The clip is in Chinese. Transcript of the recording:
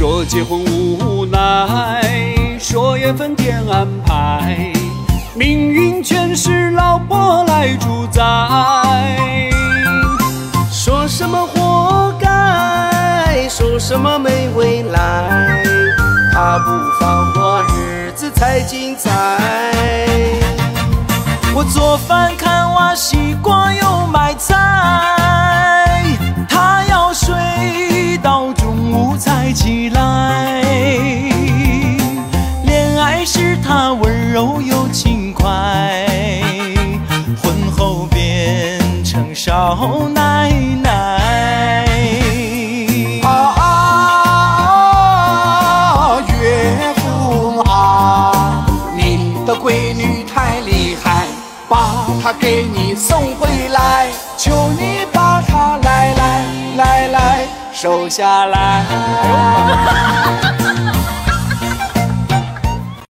说结婚无奈，说缘分天安排，命运全是老婆来主宰。说什么活该，说什么没未来，他不放过日子才精彩。我做饭看娃洗锅又买起来。恋爱时他温柔又轻快，婚后变成少奶奶。啊啊，岳父啊，你的闺女太厉害，把她给你送回来，求你瘦下来。